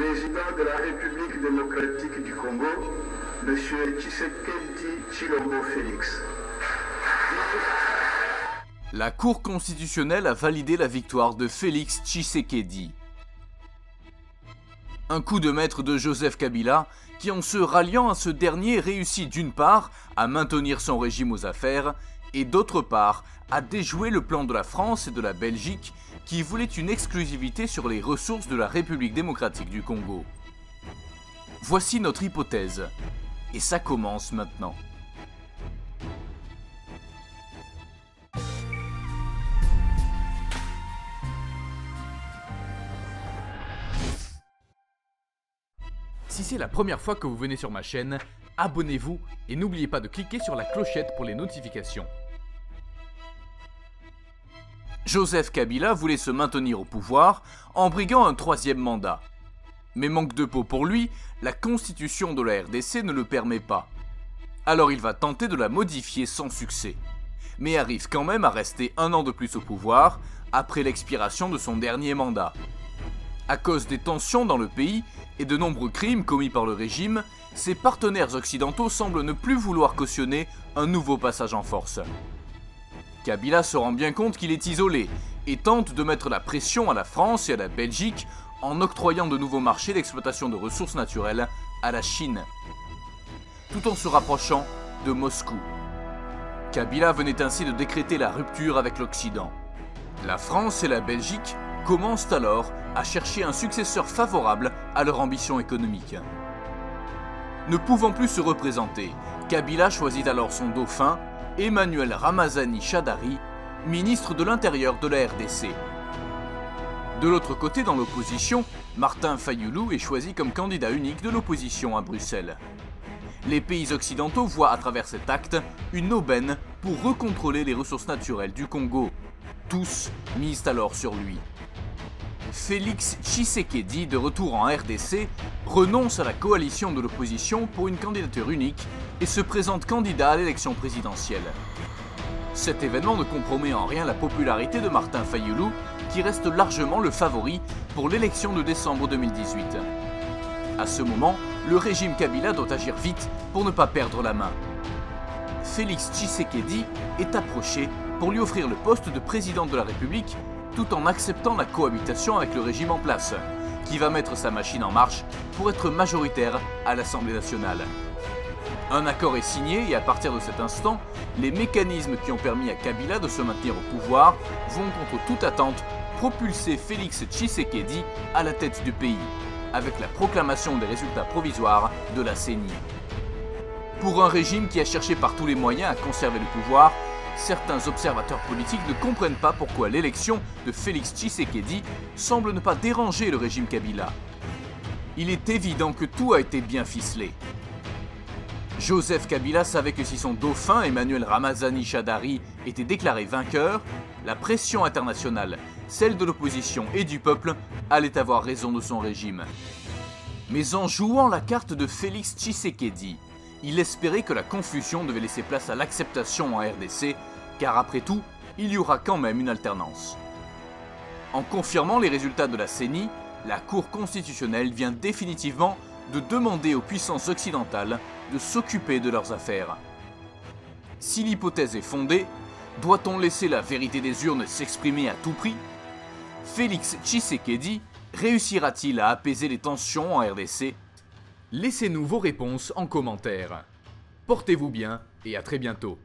président de la République démocratique du Congo, M. Tshisekedi Chilombo Félix. La Cour constitutionnelle a validé la victoire de Félix Tshisekedi. Un coup de maître de Joseph Kabila qui en se ralliant à ce dernier réussit d'une part à maintenir son régime aux affaires et d'autre part à déjouer le plan de la France et de la Belgique qui voulaient une exclusivité sur les ressources de la République démocratique du Congo. Voici notre hypothèse. Et ça commence maintenant. Si c'est la première fois que vous venez sur ma chaîne, abonnez-vous et n'oubliez pas de cliquer sur la clochette pour les notifications. Joseph Kabila voulait se maintenir au pouvoir en briguant un troisième mandat. Mais manque de peau pour lui, la constitution de la RDC ne le permet pas. Alors il va tenter de la modifier sans succès. Mais arrive quand même à rester un an de plus au pouvoir après l'expiration de son dernier mandat. À cause des tensions dans le pays et de nombreux crimes commis par le régime, ses partenaires occidentaux semblent ne plus vouloir cautionner un nouveau passage en force. Kabila se rend bien compte qu'il est isolé et tente de mettre la pression à la France et à la Belgique en octroyant de nouveaux marchés d'exploitation de ressources naturelles à la Chine, tout en se rapprochant de Moscou. Kabila venait ainsi de décréter la rupture avec l'Occident. La France et la Belgique commencent alors à chercher un successeur favorable à leur ambition économique. Ne pouvant plus se représenter, Kabila choisit alors son dauphin, Emmanuel Ramazani Chadari, ministre de l'Intérieur de la RDC. De l'autre côté, dans l'opposition, Martin Fayoulou est choisi comme candidat unique de l'opposition à Bruxelles. Les pays occidentaux voient à travers cet acte une aubaine pour recontrôler les ressources naturelles du Congo. Tous misent alors sur lui. Félix Tshisekedi, de retour en RDC, renonce à la coalition de l'opposition pour une candidature unique et se présente candidat à l'élection présidentielle. Cet événement ne compromet en rien la popularité de Martin Fayoulou, qui reste largement le favori pour l'élection de décembre 2018. À ce moment, le régime Kabila doit agir vite pour ne pas perdre la main. Félix Tshisekedi est approché pour lui offrir le poste de président de la République tout en acceptant la cohabitation avec le régime en place, qui va mettre sa machine en marche pour être majoritaire à l'Assemblée nationale. Un accord est signé et à partir de cet instant, les mécanismes qui ont permis à Kabila de se maintenir au pouvoir vont contre toute attente propulser Félix Tshisekedi à la tête du pays, avec la proclamation des résultats provisoires de la CENI. Pour un régime qui a cherché par tous les moyens à conserver le pouvoir, certains observateurs politiques ne comprennent pas pourquoi l'élection de Félix Tshisekedi semble ne pas déranger le régime Kabila. Il est évident que tout a été bien ficelé. Joseph Kabila savait que si son dauphin Emmanuel Ramazani Chadari était déclaré vainqueur, la pression internationale, celle de l'opposition et du peuple, allait avoir raison de son régime. Mais en jouant la carte de Félix Tshisekedi, il espérait que la confusion devait laisser place à l'acceptation en RDC, car après tout, il y aura quand même une alternance. En confirmant les résultats de la CENI, la Cour constitutionnelle vient définitivement de demander aux puissances occidentales de s'occuper de leurs affaires. Si l'hypothèse est fondée, doit-on laisser la vérité des urnes s'exprimer à tout prix? Félix Tshisekedi réussira-t-il à apaiser les tensions en RDC Laissez-nous vos réponses en commentaire. Portez-vous bien et à très bientôt.